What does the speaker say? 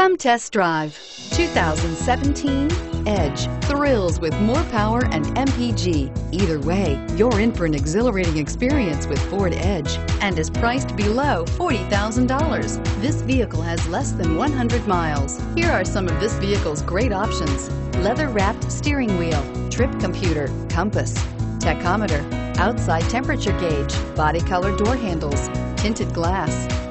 Come test drive 2017 Edge. Thrills with more power and MPG. Either way, you're in for an exhilarating experience with Ford Edge and is priced below $40,000. This vehicle has less than 100 miles. Here are some of this vehicle's great options. Leather-wrapped steering wheel, trip computer, compass, tachometer, outside temperature gauge, body color door handles, tinted glass.